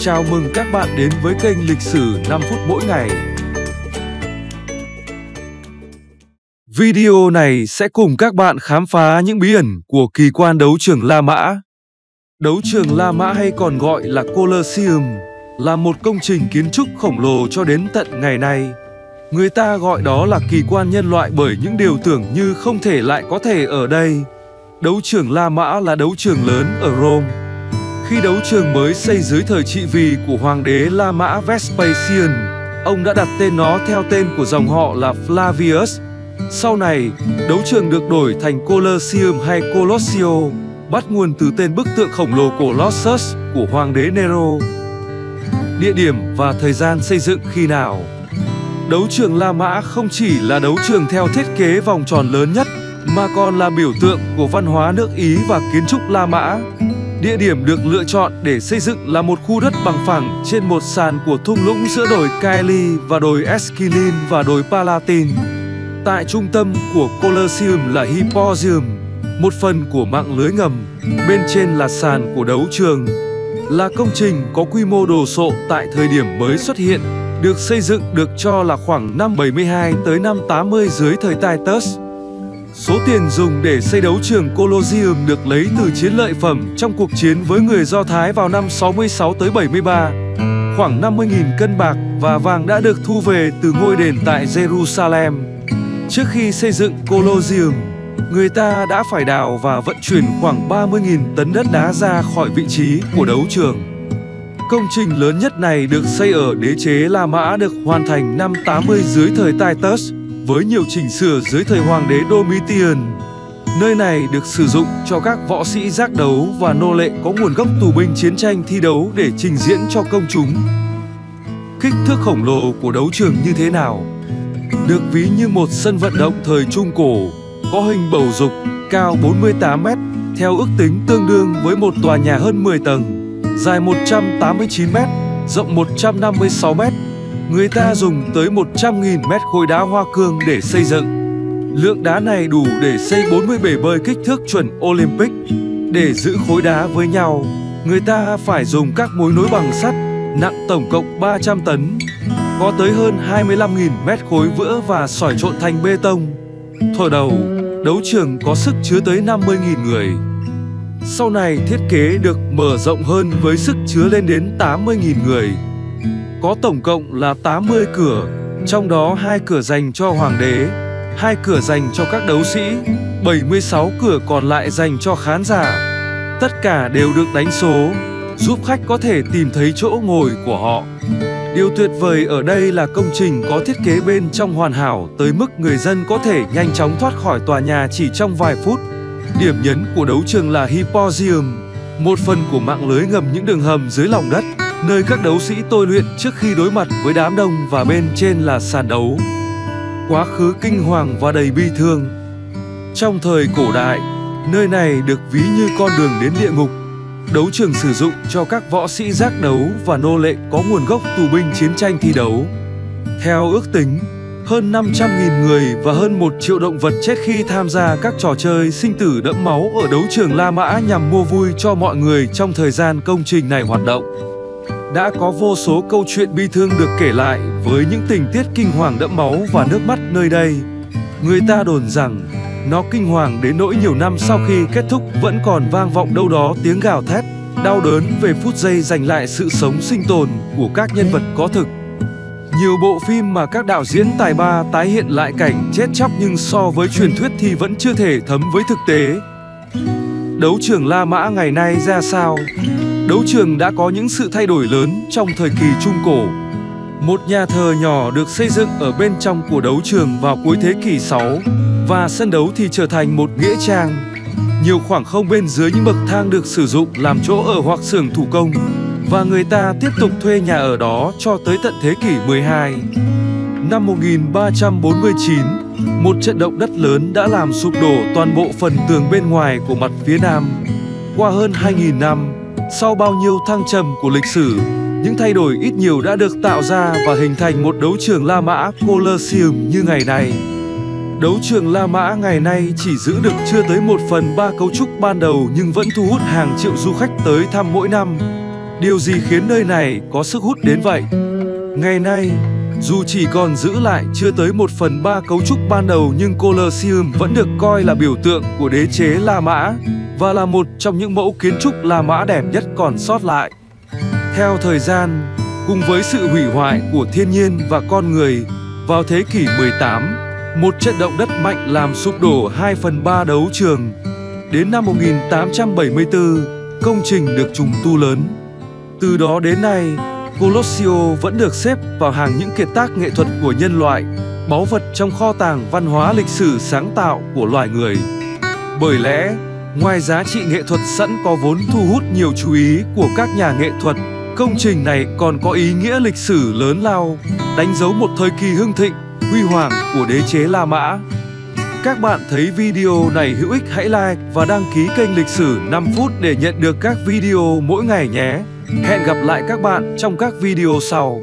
Chào mừng các bạn đến với kênh Lịch sử 5 phút mỗi ngày. Video này sẽ cùng các bạn khám phá những bí ẩn của kỳ quan đấu trường La Mã. Đấu trường La Mã hay còn gọi là Colosseum là một công trình kiến trúc khổng lồ cho đến tận ngày nay. Người ta gọi đó là kỳ quan nhân loại bởi những điều tưởng như không thể lại có thể ở đây. Đấu trường La Mã là đấu trường lớn ở Rome khi đấu trường mới xây dưới thời trị vì của hoàng đế La Mã Vespasian, ông đã đặt tên nó theo tên của dòng họ là Flavius. Sau này, đấu trường được đổi thành Colosseum hay Colossio, bắt nguồn từ tên bức tượng khổng lồ Colossus của hoàng đế Nero. Địa điểm và thời gian xây dựng khi nào Đấu trường La Mã không chỉ là đấu trường theo thiết kế vòng tròn lớn nhất, mà còn là biểu tượng của văn hóa nước Ý và kiến trúc La Mã. Địa điểm được lựa chọn để xây dựng là một khu đất bằng phẳng trên một sàn của thung lũng giữa đồi Kaili và đồi Esquilin và đồi Palatin. Tại trung tâm của Colosseum là Hippogium, một phần của mạng lưới ngầm, bên trên là sàn của đấu trường. Là công trình có quy mô đồ sộ tại thời điểm mới xuất hiện, được xây dựng được cho là khoảng năm 72 tới năm 80 dưới thời Titus. Số tiền dùng để xây đấu trường Colosseum được lấy từ chiến lợi phẩm trong cuộc chiến với người Do Thái vào năm 66 tới 73. Khoảng 50.000 cân bạc và vàng đã được thu về từ ngôi đền tại Jerusalem. Trước khi xây dựng Colosseum, người ta đã phải đào và vận chuyển khoảng 30.000 tấn đất đá ra khỏi vị trí của đấu trường. Công trình lớn nhất này được xây ở đế chế La Mã được hoàn thành năm 80 dưới thời Titus với nhiều chỉnh sửa dưới thời hoàng đế Domitian. Nơi này được sử dụng cho các võ sĩ giác đấu và nô lệ có nguồn gốc tù binh chiến tranh thi đấu để trình diễn cho công chúng. Kích thước khổng lồ của đấu trường như thế nào? Được ví như một sân vận động thời Trung Cổ, có hình bầu dục, cao 48 mét, theo ước tính tương đương với một tòa nhà hơn 10 tầng, dài 189 mét, rộng 156 mét, người ta dùng tới 100.000 mét khối đá hoa cương để xây dựng. Lượng đá này đủ để xây 40 bể bơi kích thước chuẩn Olympic. Để giữ khối đá với nhau, người ta phải dùng các mối nối bằng sắt, nặng tổng cộng 300 tấn. Có tới hơn 25.000 mét khối vữa và sỏi trộn thành bê tông. Thời đầu, đấu trường có sức chứa tới 50.000 người. Sau này thiết kế được mở rộng hơn với sức chứa lên đến 80.000 người. Có tổng cộng là 80 cửa, trong đó hai cửa dành cho hoàng đế, hai cửa dành cho các đấu sĩ, 76 cửa còn lại dành cho khán giả. Tất cả đều được đánh số, giúp khách có thể tìm thấy chỗ ngồi của họ. Điều tuyệt vời ở đây là công trình có thiết kế bên trong hoàn hảo tới mức người dân có thể nhanh chóng thoát khỏi tòa nhà chỉ trong vài phút. Điểm nhấn của đấu trường là Hypogeum, một phần của mạng lưới ngầm những đường hầm dưới lòng đất nơi các đấu sĩ tôi luyện trước khi đối mặt với đám đông và bên trên là sàn đấu. Quá khứ kinh hoàng và đầy bi thương. Trong thời cổ đại, nơi này được ví như con đường đến địa ngục. Đấu trường sử dụng cho các võ sĩ giác đấu và nô lệ có nguồn gốc tù binh chiến tranh thi đấu. Theo ước tính, hơn 500.000 người và hơn 1 triệu động vật chết khi tham gia các trò chơi sinh tử đẫm máu ở đấu trường La Mã nhằm mua vui cho mọi người trong thời gian công trình này hoạt động đã có vô số câu chuyện bi thương được kể lại với những tình tiết kinh hoàng đẫm máu và nước mắt nơi đây. Người ta đồn rằng nó kinh hoàng đến nỗi nhiều năm sau khi kết thúc vẫn còn vang vọng đâu đó tiếng gào thét, đau đớn về phút giây giành lại sự sống sinh tồn của các nhân vật có thực. Nhiều bộ phim mà các đạo diễn tài ba tái hiện lại cảnh chết chóc nhưng so với truyền thuyết thì vẫn chưa thể thấm với thực tế. Đấu trường La Mã ngày nay ra sao? Đấu trường đã có những sự thay đổi lớn trong thời kỳ Trung Cổ. Một nhà thờ nhỏ được xây dựng ở bên trong của đấu trường vào cuối thế kỷ 6 và sân đấu thì trở thành một nghĩa trang. Nhiều khoảng không bên dưới những bậc thang được sử dụng làm chỗ ở hoặc xưởng thủ công và người ta tiếp tục thuê nhà ở đó cho tới tận thế kỷ 12. Năm 1349, một trận động đất lớn đã làm sụp đổ toàn bộ phần tường bên ngoài của mặt phía nam. Qua hơn 2.000 năm, sau bao nhiêu thăng trầm của lịch sử, những thay đổi ít nhiều đã được tạo ra và hình thành một đấu trường La Mã Colosseum như ngày nay. Đấu trường La Mã ngày nay chỉ giữ được chưa tới một phần ba cấu trúc ban đầu nhưng vẫn thu hút hàng triệu du khách tới thăm mỗi năm. Điều gì khiến nơi này có sức hút đến vậy? Ngày nay, dù chỉ còn giữ lại chưa tới một phần ba cấu trúc ban đầu nhưng Colosseum vẫn được coi là biểu tượng của đế chế La Mã và là một trong những mẫu kiến trúc La Mã đẹp nhất còn sót lại. Theo thời gian, cùng với sự hủy hoại của thiên nhiên và con người, vào thế kỷ 18, một trận động đất mạnh làm sụp đổ 2 phần 3 đấu trường. Đến năm 1874, công trình được trùng tu lớn. Từ đó đến nay, Colosseo vẫn được xếp vào hàng những kiệt tác nghệ thuật của nhân loại, báu vật trong kho tàng văn hóa lịch sử sáng tạo của loài người. Bởi lẽ, ngoài giá trị nghệ thuật sẵn có vốn thu hút nhiều chú ý của các nhà nghệ thuật, công trình này còn có ý nghĩa lịch sử lớn lao, đánh dấu một thời kỳ hưng thịnh, huy hoàng của đế chế La Mã. Các bạn thấy video này hữu ích hãy like và đăng ký kênh lịch sử 5 phút để nhận được các video mỗi ngày nhé. Hẹn gặp lại các bạn trong các video sau.